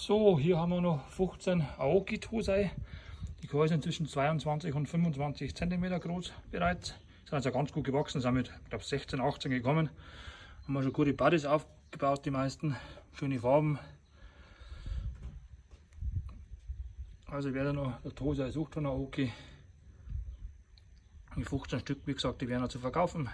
So, hier haben wir noch 15 Aoki Tosei. Die Käuer sind zwischen 22 und 25 cm groß bereits. Sind also ganz gut gewachsen, sind mit glaube 16, 18 gekommen. Haben wir schon gute Buddies aufgebaut, die meisten. Schöne Farben. Also wer da noch der Tosei sucht von Aoki, die 15 Stück, wie gesagt, die werden zu verkaufen.